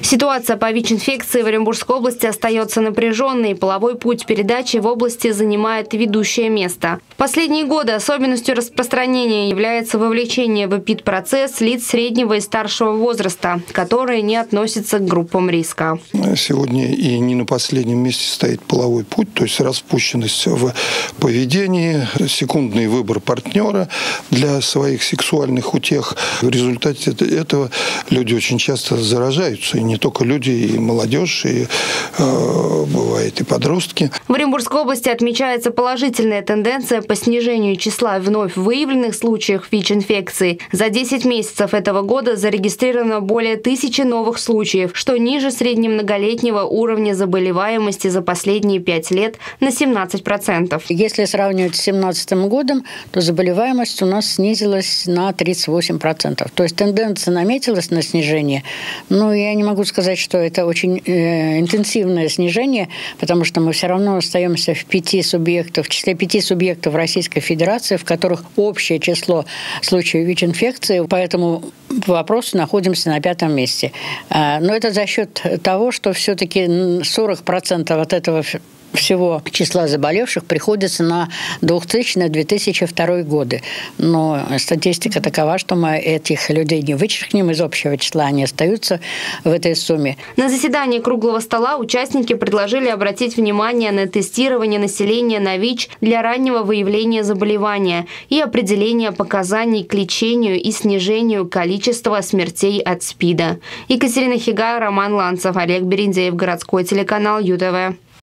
Ситуация по ВИЧ-инфекции в Оренбургской области остается напряженной. Половой путь передачи в области занимает ведущее место. Последние годы особенностью распространения является вовлечение в ЭПИД-процесс лиц среднего и старшего возраста, которые не относятся к группам риска. Сегодня и не на последнем месте стоит половой путь, то есть распущенность в поведении, секундный выбор партнера для своих сексуальных утех. В результате этого люди очень часто заражаются, и не только люди, и молодежь, и э, бывает и подростки. В Оренбургской области отмечается положительная тенденция по снижению числа вновь выявленных случаев ВИЧ-инфекции. За 10 месяцев этого года зарегистрировано более тысячи новых случаев, что ниже среднемноголетнего уровня заболеваемости за последние 5 лет на 17%. Если сравнивать с 2017 годом, то заболеваемость у нас снизилась на 38%. То есть тенденция наметилась на снижение. Но я не могу сказать, что это очень э, интенсивное снижение, потому что мы все равно остаемся в пяти субъектов, в числе пяти субъектов Российской Федерации, в которых общее число случаев ВИЧ-инфекции. По вопросу находимся на пятом месте. А, но это за счет того, что все-таки 40% от этого всего числа заболевших приходится на 2000-2002 годы. Но статистика такова, что мы этих людей не вычеркнем из общего числа, они остаются в этой сумме. На заседании круглого стола участники предложили обратить внимание на тестирование населения на ВИЧ для раннего выявления заболевания и определения показаний к лечению и снижению количества смертей от СПИДа. Екатерина Хига, Роман Ланцев, Олег Берендеев, городской телеканал ЮТВ.